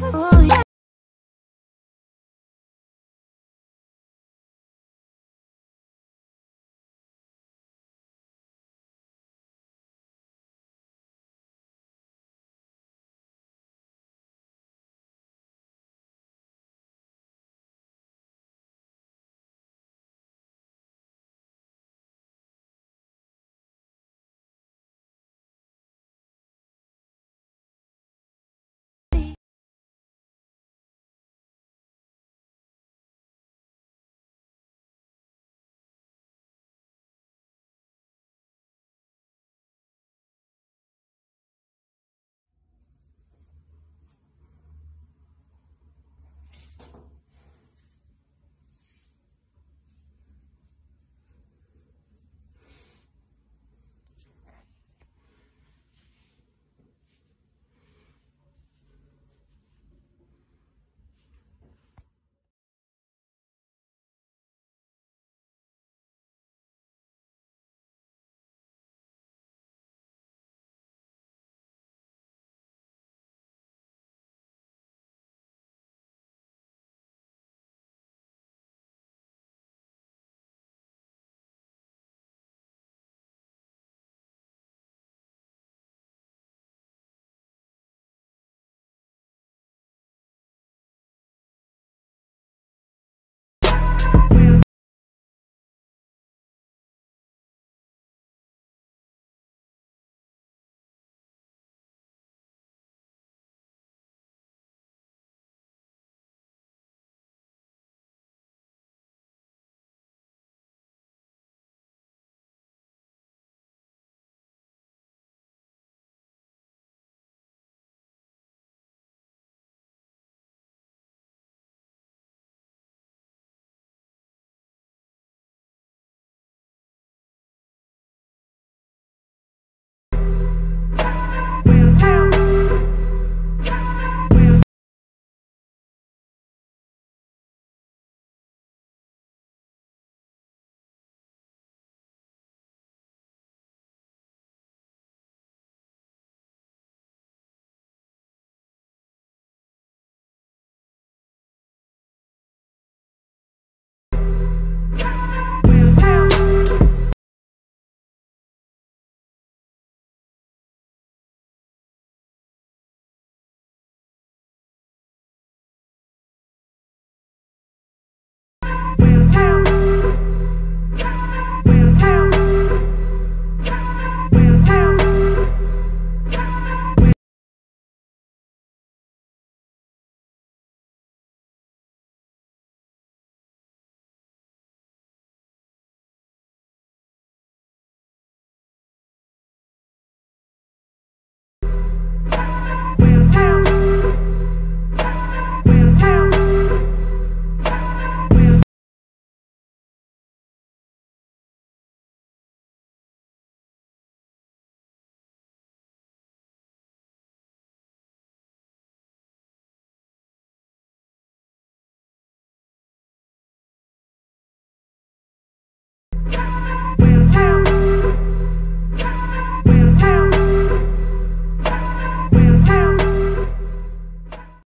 was